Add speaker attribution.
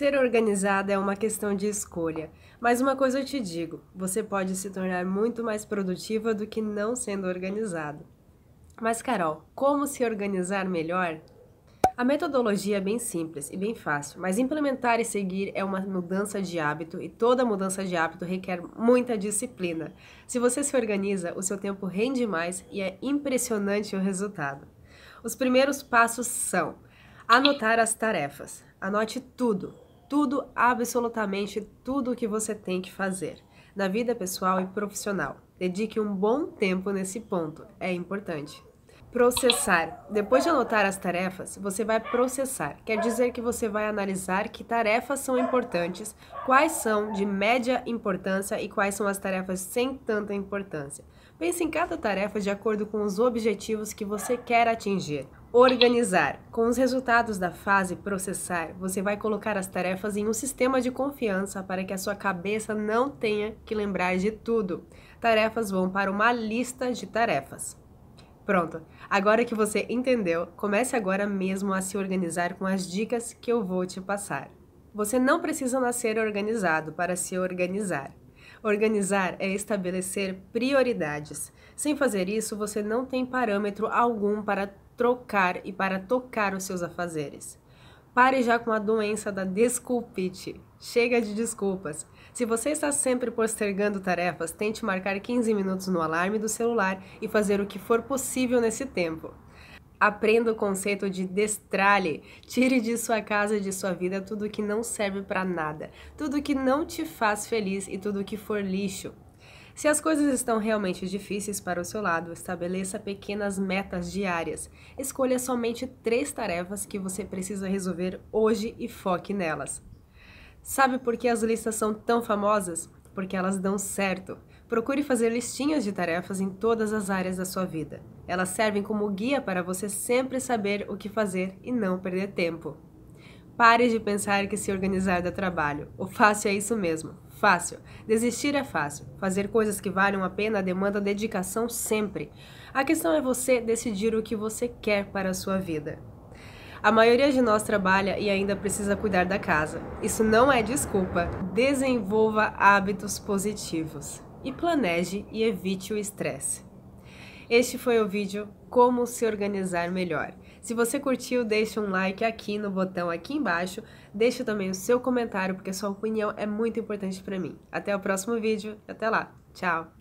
Speaker 1: Ser organizada é uma questão de escolha, mas uma coisa eu te digo: você pode se tornar muito mais produtiva do que não sendo organizado. Mas, Carol, como se organizar melhor? A metodologia é bem simples e bem fácil, mas implementar e seguir é uma mudança de hábito e toda mudança de hábito requer muita disciplina. Se você se organiza, o seu tempo rende mais e é impressionante o resultado. Os primeiros passos são anotar as tarefas. Anote tudo, tudo, absolutamente tudo o que você tem que fazer na vida pessoal e profissional. Dedique um bom tempo nesse ponto, é importante. Processar. Depois de anotar as tarefas, você vai processar. Quer dizer que você vai analisar que tarefas são importantes, quais são de média importância e quais são as tarefas sem tanta importância. Pense em cada tarefa de acordo com os objetivos que você quer atingir. Organizar. Com os resultados da fase processar, você vai colocar as tarefas em um sistema de confiança para que a sua cabeça não tenha que lembrar de tudo. Tarefas vão para uma lista de tarefas. Pronto, agora que você entendeu, comece agora mesmo a se organizar com as dicas que eu vou te passar. Você não precisa nascer organizado para se organizar. Organizar é estabelecer prioridades. Sem fazer isso, você não tem parâmetro algum para trocar e para tocar os seus afazeres. Pare já com a doença da desculpite. Chega de desculpas. Se você está sempre postergando tarefas, tente marcar 15 minutos no alarme do celular e fazer o que for possível nesse tempo. Aprenda o conceito de destralhe. Tire de sua casa e de sua vida tudo que não serve para nada, tudo que não te faz feliz e tudo que for lixo. Se as coisas estão realmente difíceis para o seu lado, estabeleça pequenas metas diárias. Escolha somente três tarefas que você precisa resolver hoje e foque nelas. Sabe por que as listas são tão famosas? Porque elas dão certo. Procure fazer listinhas de tarefas em todas as áreas da sua vida. Elas servem como guia para você sempre saber o que fazer e não perder tempo. Pare de pensar que se organizar dá trabalho. O fácil é isso mesmo. Fácil. Desistir é fácil. Fazer coisas que valham a pena demanda dedicação sempre. A questão é você decidir o que você quer para a sua vida. A maioria de nós trabalha e ainda precisa cuidar da casa. Isso não é desculpa. Desenvolva hábitos positivos e planeje e evite o estresse. Este foi o vídeo Como se organizar melhor. Se você curtiu, deixe um like aqui no botão aqui embaixo. Deixe também o seu comentário, porque sua opinião é muito importante para mim. Até o próximo vídeo. Até lá. Tchau.